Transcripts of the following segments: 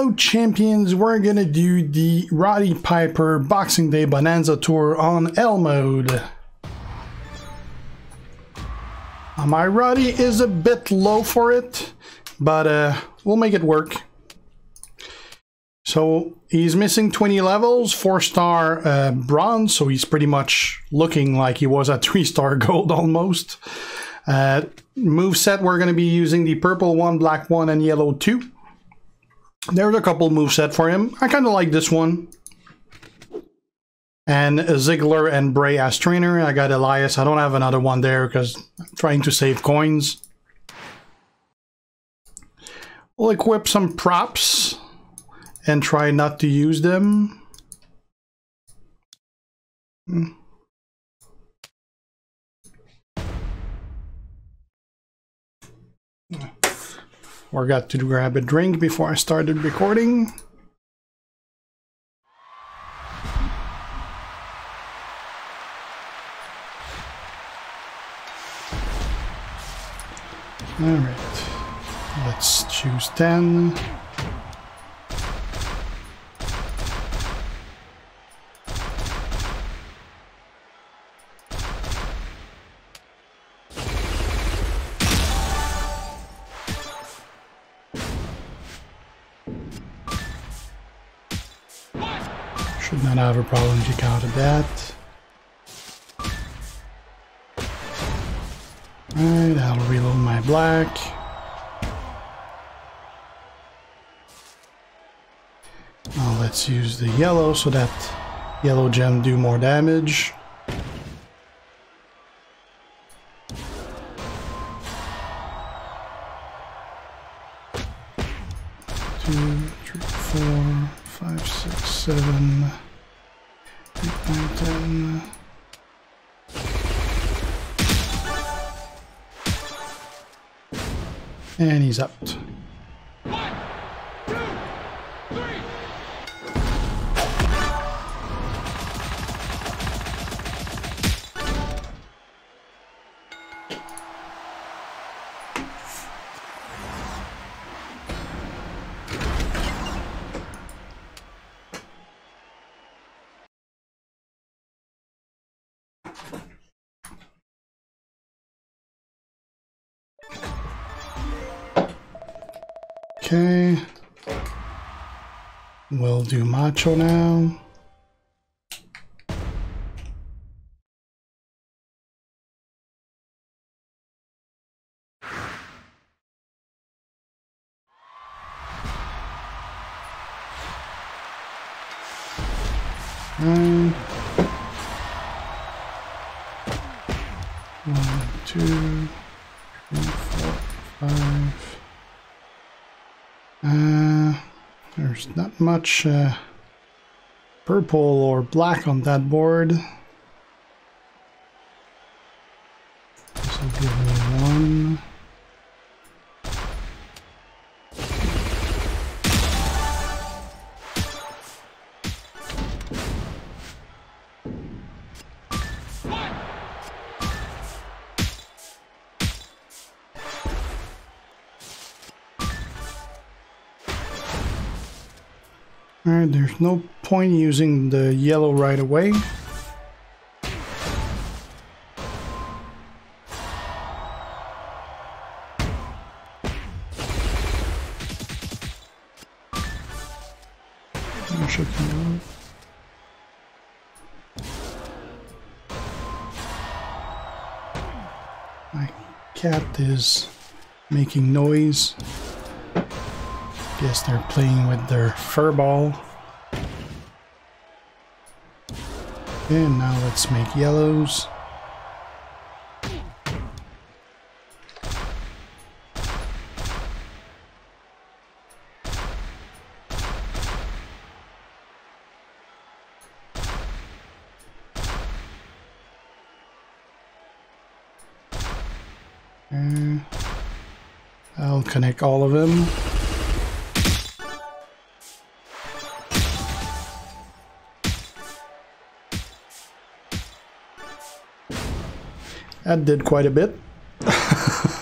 Hello champions, we're gonna do the Roddy Piper Boxing Day Bonanza Tour on Hell mode. Uh, my Roddy is a bit low for it, but uh, we'll make it work. So he's missing 20 levels, 4 star uh, bronze, so he's pretty much looking like he was at 3 star gold almost. Uh, move set, we're going to be using the purple one, black one, and yellow two. There's a couple move set for him. I kind of like this one. And Ziggler and Bray as trainer. I got Elias. I don't have another one there because I'm trying to save coins. We'll equip some props and try not to use them. Hmm. Forgot to grab a drink before I started recording. Alright, let's choose 10. Should not have a problem if you counted that. Alright, I'll reload my black. Now let's use the yellow so that yellow gem do more damage. And he's out. Okay. We'll do macho now. And one, two, not much uh, purple or black on that board. Alright, there's no point using the yellow right away. My cat is making noise. Guess they're playing with their fur ball. And now let's make yellows. That did quite a bit.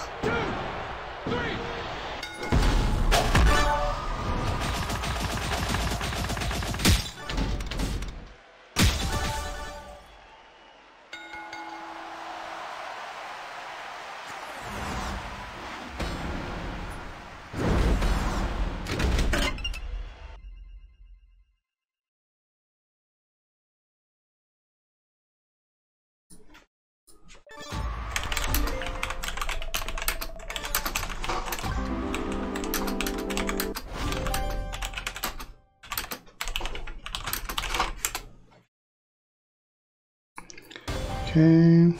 Okay.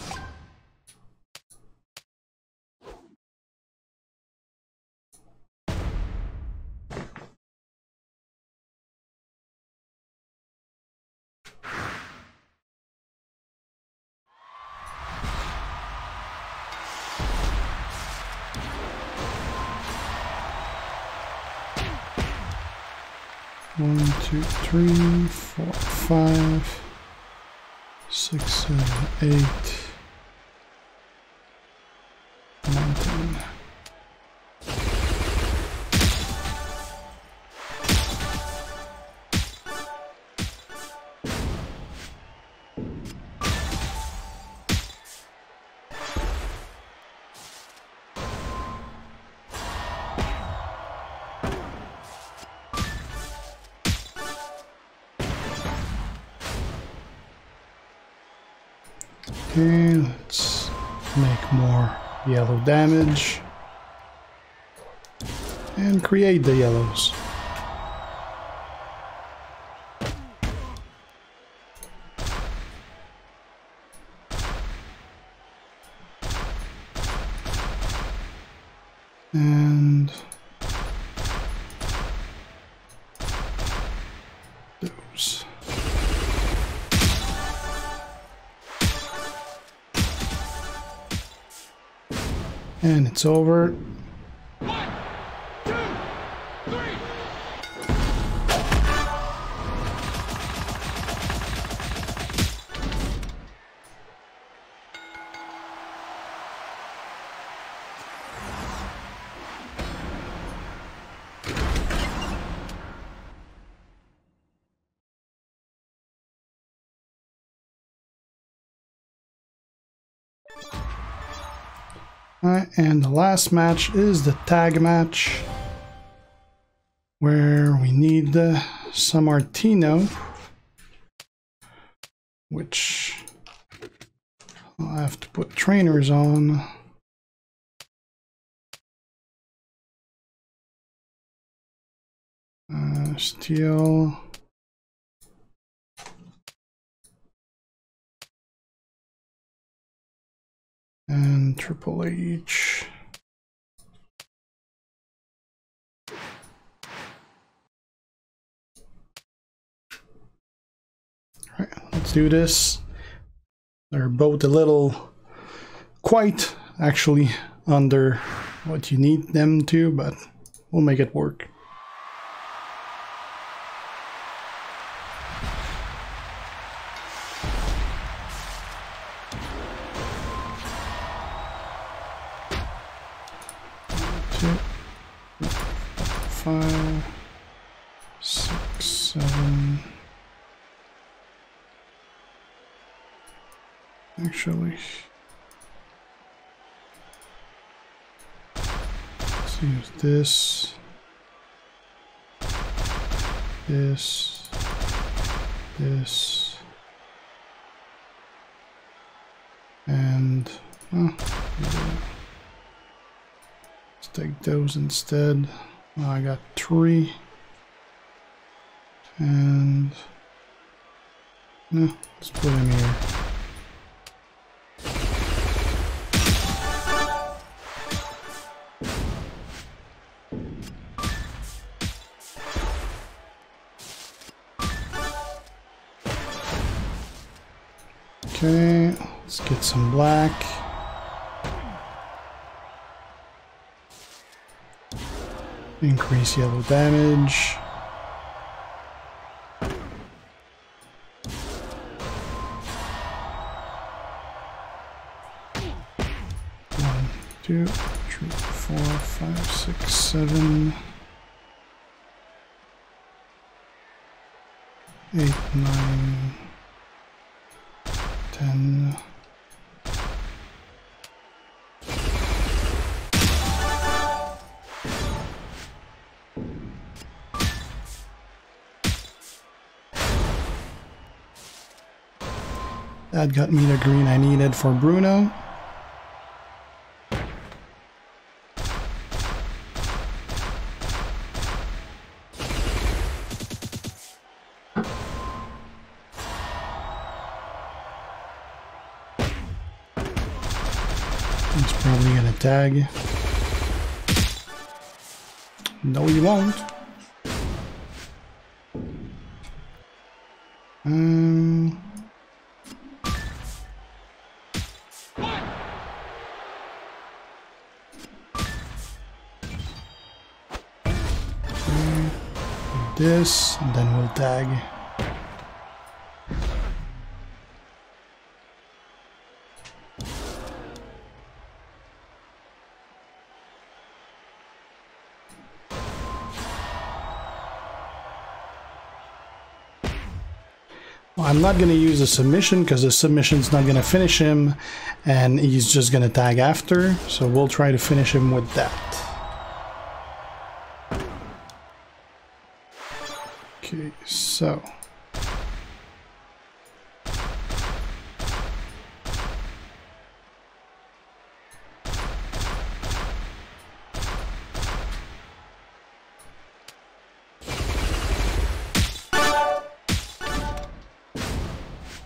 One, two, three, four, five, six, seven, eight, Okay, let's make more yellow damage and create the yellows. And And it's over. Alright, and the last match is the tag match where we need uh, Sammartino, which I'll have to put trainers on. Uh, steel. And Triple H. All right, let's do this. They're both a little quite actually under what you need them to, but we'll make it work. Actually, let's use this, this, this, and oh, Let's take those instead. Well, I got three. And no, let's put them here. Okay, let's get some black. Increase yellow damage. One, two, three, four, five, six, seven, eight, nine, ten. That got me the green I needed for Bruno. Tag. No, you won't. Um, this, and then we'll tag. I'm not going to use a submission because the submission's not going to finish him and he's just going to tag after. So we'll try to finish him with that. Okay, so...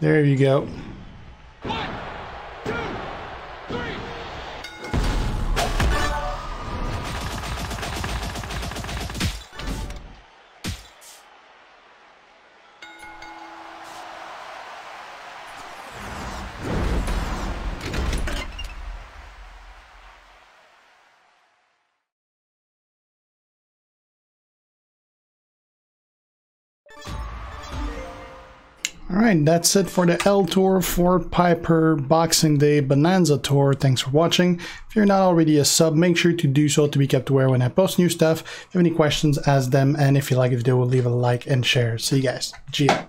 There you go. Alright, that's it for the Hell Tour for Piper Boxing Day Bonanza Tour. Thanks for watching. If you're not already a sub, make sure to do so to be kept aware when I post new stuff. If you have any questions, ask them. And if you like the video, leave a like and share. See you guys. Gia.